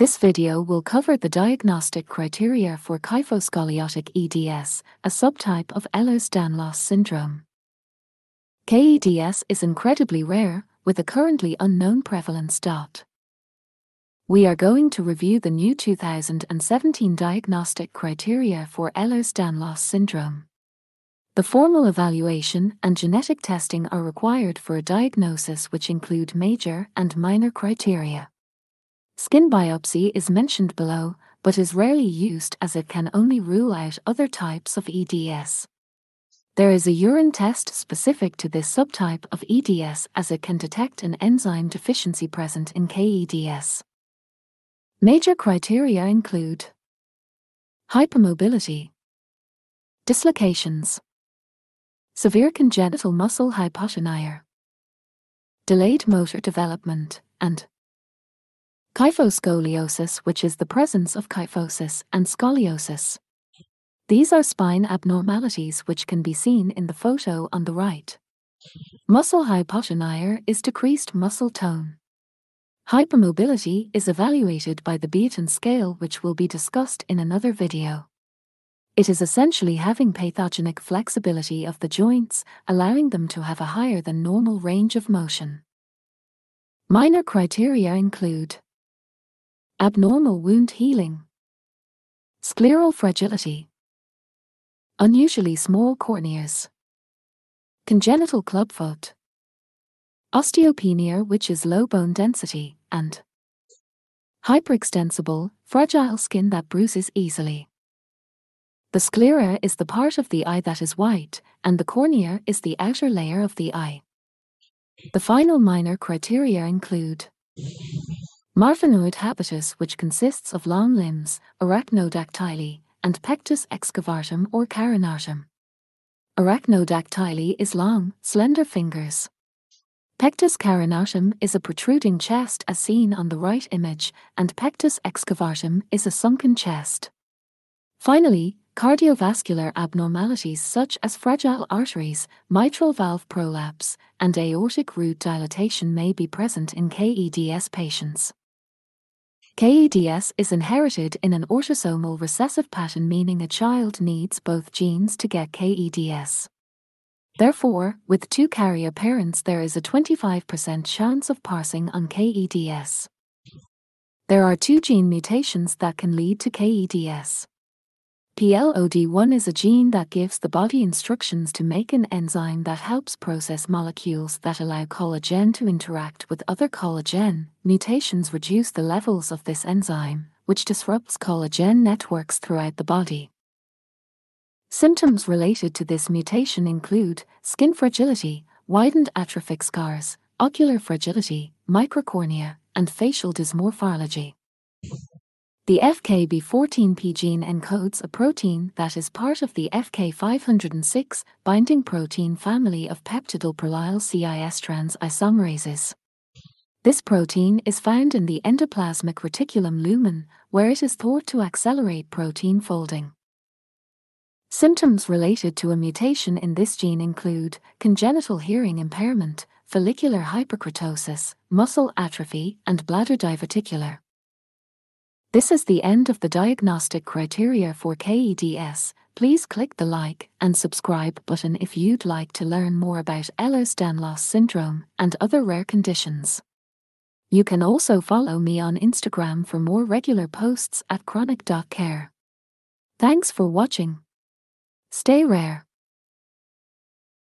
This video will cover the diagnostic criteria for kyphoscoliotic EDS, a subtype of Ehlers-Danlos syndrome. KEDS is incredibly rare, with a currently unknown prevalence. Dot. We are going to review the new 2017 diagnostic criteria for Ehlers-Danlos syndrome. The formal evaluation and genetic testing are required for a diagnosis which include major and minor criteria. Skin biopsy is mentioned below, but is rarely used as it can only rule out other types of EDS. There is a urine test specific to this subtype of EDS as it can detect an enzyme deficiency present in KEDS. Major criteria include hypermobility, dislocations, severe congenital muscle hypotonia, delayed motor development, and kyphoscoliosis, which is the presence of kyphosis and scoliosis. These are spine abnormalities which can be seen in the photo on the right. Muscle hypotonia is decreased muscle tone. Hypermobility is evaluated by the Beighton scale which will be discussed in another video. It is essentially having pathogenic flexibility of the joints, allowing them to have a higher than normal range of motion. Minor criteria include abnormal wound healing, scleral fragility, unusually small corneas, congenital clubfoot, osteopenia which is low bone density, and hyperextensible, fragile skin that bruises easily. The sclera is the part of the eye that is white, and the cornea is the outer layer of the eye. The final minor criteria include Marfanoid habitus which consists of long limbs, arachnodactyly, and pectus excavatum or carinatum. Arachnodactyly is long, slender fingers. Pectus carinatum is a protruding chest as seen on the right image, and pectus excavatum is a sunken chest. Finally, cardiovascular abnormalities such as fragile arteries, mitral valve prolapse, and aortic root dilatation may be present in KEDS patients. KEDS is inherited in an autosomal recessive pattern meaning a child needs both genes to get KEDS. Therefore, with two carrier parents there is a 25% chance of passing on KEDS. There are two gene mutations that can lead to KEDS. PLOD1 is a gene that gives the body instructions to make an enzyme that helps process molecules that allow collagen to interact with other collagen. Mutations reduce the levels of this enzyme, which disrupts collagen networks throughout the body. Symptoms related to this mutation include skin fragility, widened atrophic scars, ocular fragility, microcornea, and facial dysmorphology. The FKBP14 gene encodes a protein that is part of the FK506 binding protein family of peptidylprolyl CIS trans isomerases. This protein is found in the endoplasmic reticulum lumen, where it is thought to accelerate protein folding. Symptoms related to a mutation in this gene include congenital hearing impairment, follicular hyperkeratosis, muscle atrophy, and bladder diverticular. This is the end of the diagnostic criteria for KEDS. Please click the like and subscribe button if you'd like to learn more about Ehlers-Danlos syndrome and other rare conditions. You can also follow me on Instagram for more regular posts at chronic.care. Thanks for watching. Stay rare.